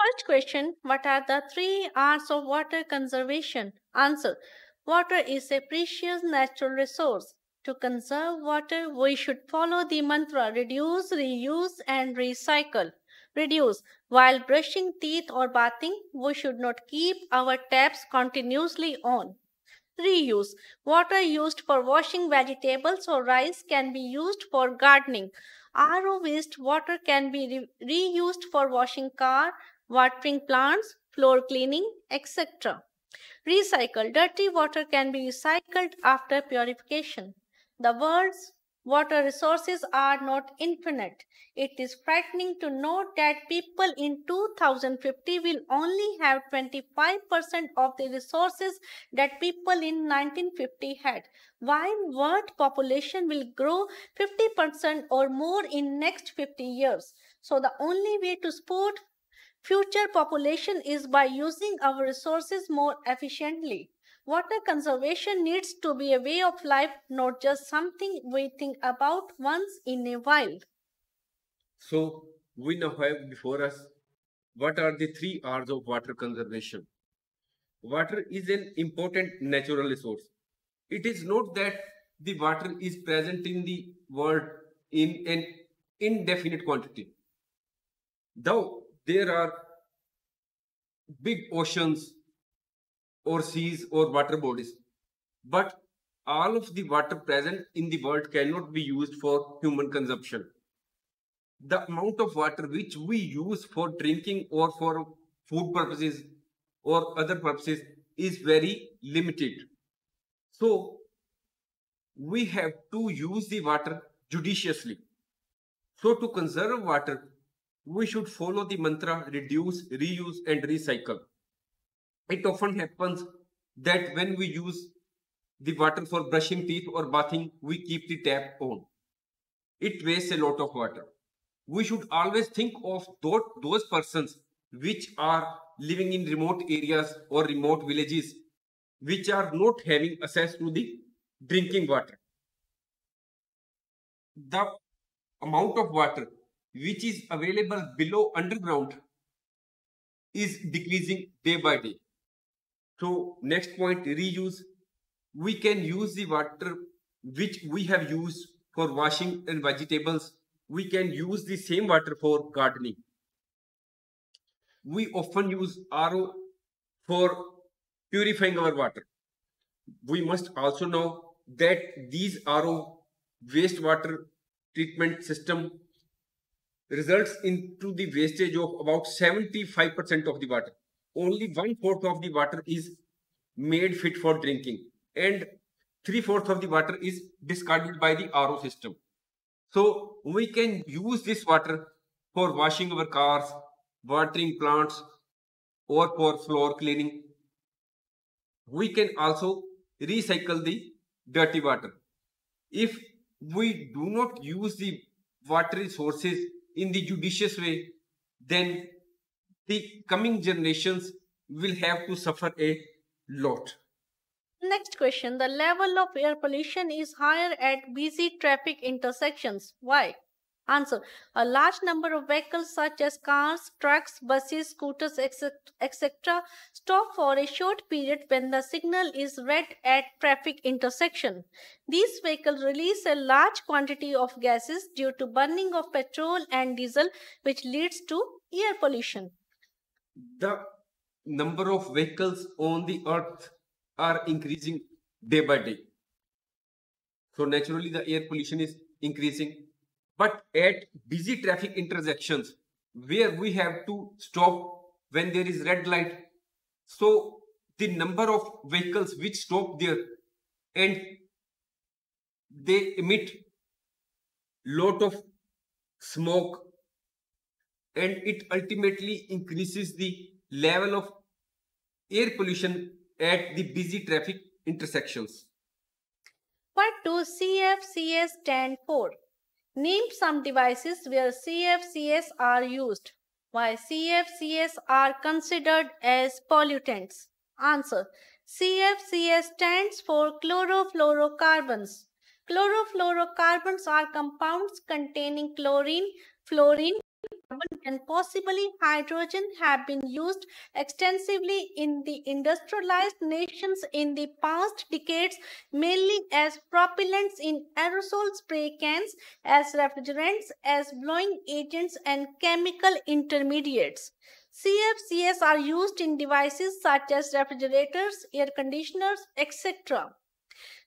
First question What are the three R's of water conservation? Answer Water is a precious natural resource. To conserve water, we should follow the mantra reduce, reuse, and recycle. Reduce. While brushing teeth or bathing, we should not keep our taps continuously on. Reuse. Water used for washing vegetables or rice can be used for gardening. RO waste water can be re- reused for washing car, watering plants, floor cleaning, etc. Recycle. Dirty water can be recycled after purification. The world's water resources are not infinite. It is frightening to note that people in 2050 will only have 25% of the resources that people in 1950 had, while world population will grow 50% or more in next 50 years. So the only way to support future population is by using our resources more efficiently. Water conservation needs to be a way of life, not just something we think about once in a while. So we now have before us what are the three R's of water conservation. Water is an important natural resource. It is not that the water is present in the world in an indefinite quantity. Though there are big oceans or seas or water bodies, but all of the water present in the world cannot be used for human consumption the amount of water which we use for drinking or for food purposes or other purposes is very limited. So we have to use the water judiciously. So to conserve water, we should follow the mantra reduce, reuse and recycle. It often happens that when we use the water for brushing teeth or bathing, we keep the tap on. It wastes a lot of water we should always think of those, persons which are living in remote areas or remote villages which are not having access to the drinking water. The amount of water which is available below underground is decreasing day by day. So next point reuse. We can use the water which we have used for washing and vegetables we can use the same water for gardening. We often use RO for purifying our water. We must also know that these RO wastewater treatment system results into the wastage of about 75% of the water. Only one fourth of the water is made fit for drinking and three fourths of the water is discarded by the RO system. So we can use this water for washing our cars, watering plants, or for floor cleaning. We can also recycle the dirty water. If we do not use the water resources in the judicious way, then the coming generations will have to suffer a lot. Next question. The level of air pollution is higher at busy traffic intersections. Why? Answer. A large number of vehicles such as cars, trucks, buses, scooters, etc. stop for a short period when the signal is red at traffic intersection. These vehicles release a large quantity of gases due to burning of petrol and diesel which leads to air pollution. The number of vehicles on the earth are increasing day by day. So naturally the air pollution is increasing. But at busy traffic intersections where we have to stop when there is red light, so the number of vehicles which stop there and they emit lot of smoke and it ultimately increases the level of air pollution at the busy traffic intersections. What do CFCS stand for? Name some devices where CFCS are used. Why CFCS are considered as pollutants? Answer. CFCS stands for chlorofluorocarbons. Chlorofluorocarbons are compounds containing chlorine, fluorine, carbon and possibly hydrogen have been used extensively in the industrialized nations in the past decades, mainly as propellants in aerosol spray cans, as refrigerants, as blowing agents, and chemical intermediates. CFCs are used in devices such as refrigerators, air conditioners, etc.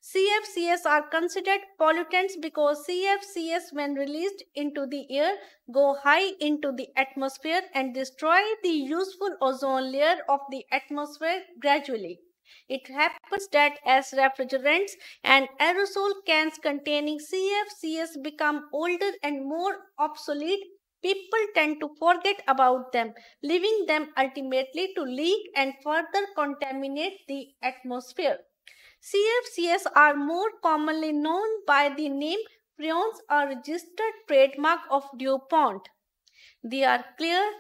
CFCs are considered pollutants because CFCs when released into the air go high into the atmosphere and destroy the useful ozone layer of the atmosphere gradually. It happens that as refrigerants and aerosol cans containing CFCs become older and more obsolete, people tend to forget about them, leaving them ultimately to leak and further contaminate the atmosphere. CFCs are more commonly known by the name Freons, a registered trademark of DuPont. They are clear,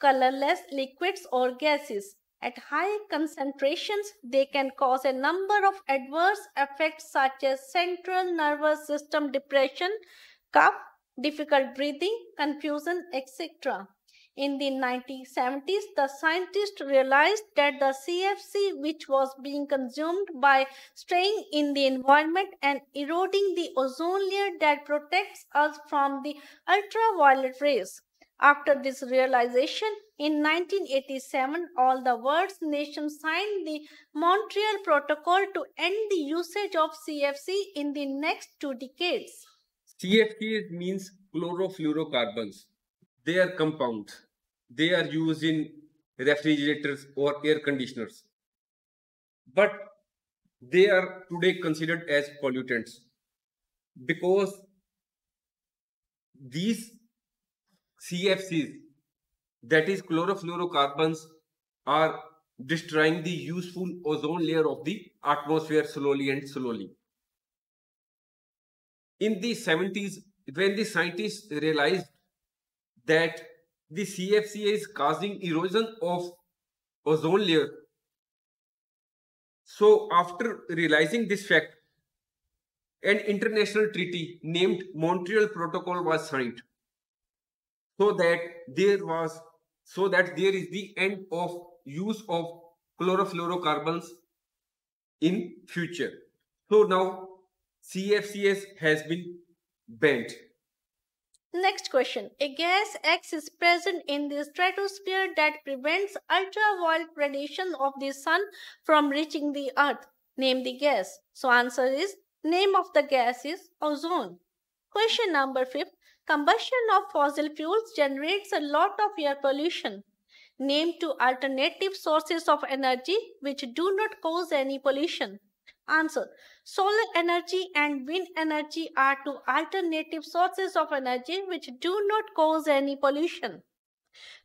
colorless liquids or gases. At high concentrations, they can cause a number of adverse effects such as central nervous system depression, cough, difficult breathing, confusion, etc. In the 1970s, the scientists realized that the CFC, which was being consumed by staying in the environment and eroding the ozone layer that protects us from the ultraviolet rays. After this realization, in 1987, all the world's nations signed the Montreal Protocol to end the usage of CFC in the next two decades. CFC means chlorofluorocarbons. They are compounds they are used in refrigerators or air conditioners. But they are today considered as pollutants because these CFCs, that is chlorofluorocarbons, are destroying the useful ozone layer of the atmosphere slowly and slowly. In the 70s, when the scientists realized that the CFC is causing erosion of ozone layer. So after realizing this fact, an international treaty named Montreal Protocol was signed so that there was so that there is the end of use of chlorofluorocarbons in future. So now CFCS has been banned. Next question. A gas X is present in the stratosphere that prevents ultraviolet radiation of the sun from reaching the earth. Name the gas. So answer is name of the gas is ozone. Question number 5. Combustion of fossil fuels generates a lot of air pollution. Name two alternative sources of energy which do not cause any pollution. Answer. Solar energy and wind energy are two alternative sources of energy which do not cause any pollution.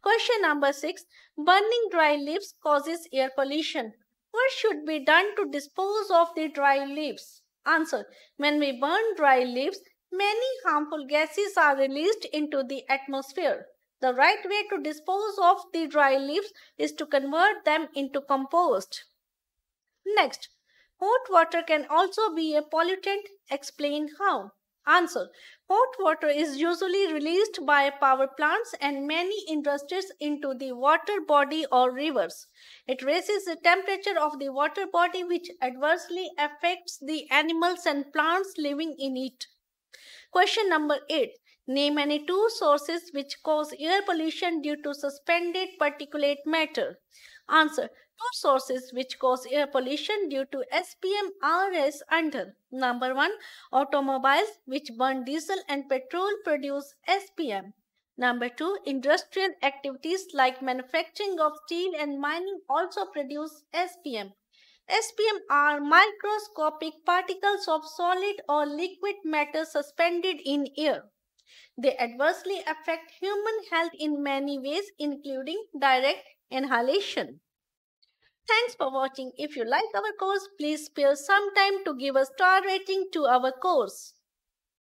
Question number 6. Burning dry leaves causes air pollution. What should be done to dispose of the dry leaves? Answer. When we burn dry leaves, many harmful gases are released into the atmosphere. The right way to dispose of the dry leaves is to convert them into compost. Next, Hot water can also be a pollutant. Explain how. Answer. Hot water is usually released by power plants and many industries into the water body or rivers. It raises the temperature of the water body which adversely affects the animals and plants living in it. Question number 8. Name any two sources which cause air pollution due to suspended particulate matter. Answer two sources which cause air pollution due to SPM RS under number 1 automobiles which burn diesel and petrol produce SPM number 2 industrial activities like manufacturing of steel and mining also produce SPM SPM are microscopic particles of solid or liquid matter suspended in air. They adversely affect human health in many ways including direct inhalation Thanks for watching. If you like our course, please spare some time to give a star rating to our course.